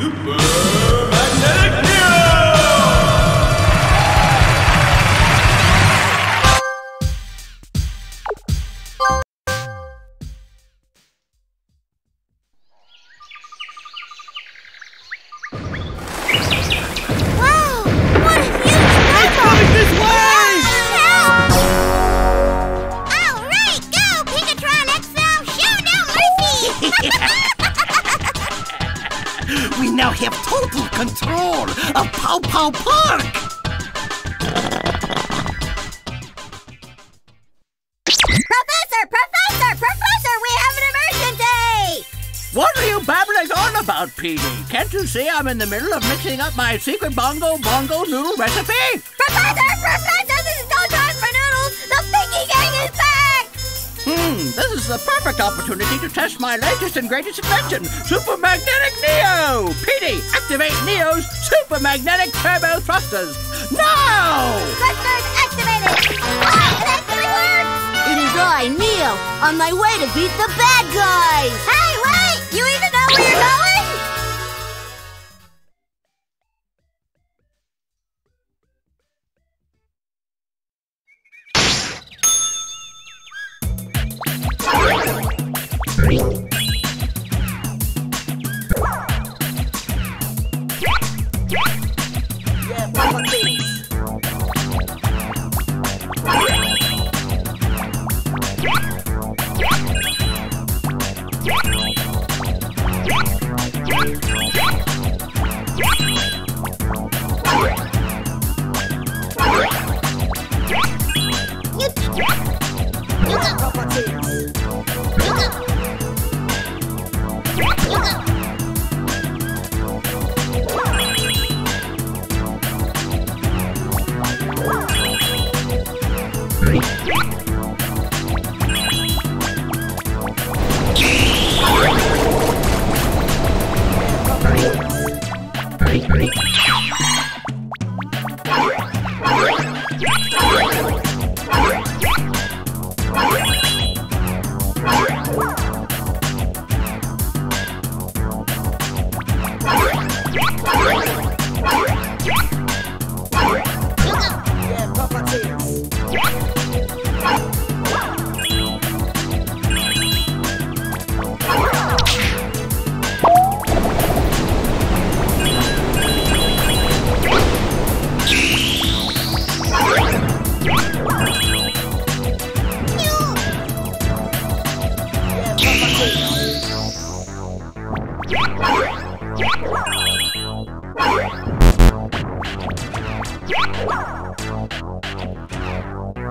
Wow! Have total control of Pao Pao Park! Professor! Professor! Professor! We have an emergency! What are you babbling on about, Petey? Can't you see I'm in the middle of mixing up my secret bongo bongo noodle recipe? Professor! Hmm, this is the perfect opportunity to test my latest and greatest invention, Super Magnetic Neo! Petey, activate Neo's Super Magnetic Turbo Thrusters! Now! Thrusters activated! Wow, it actually works! It is I, Neo, on my way to beat the bad guys! Hey, wait! You even know where you're going? One more thing.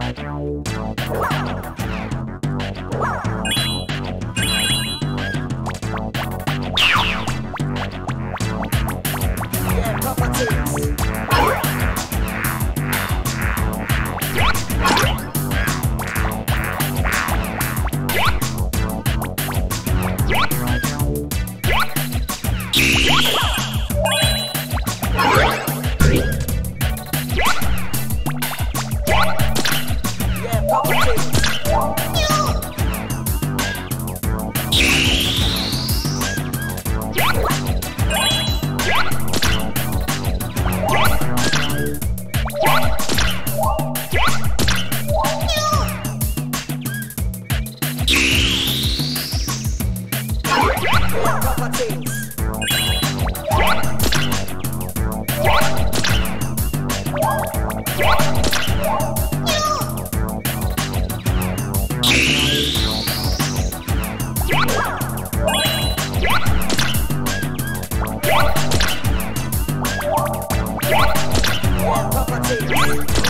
Yeah, Papa Tits. Property.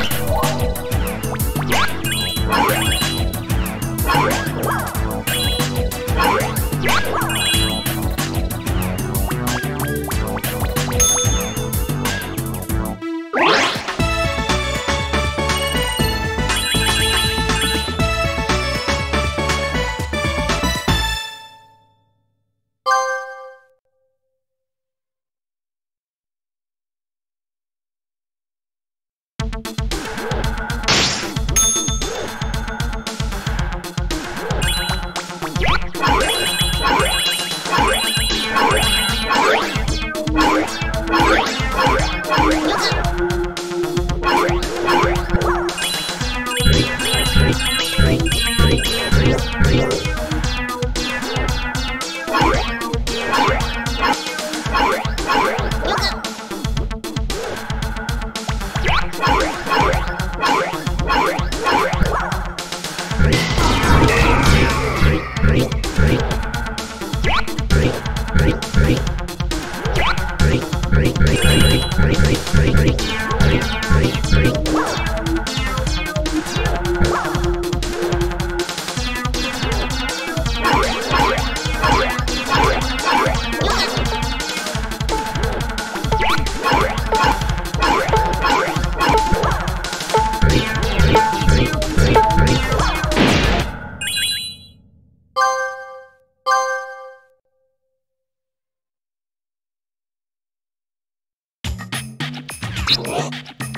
あっ。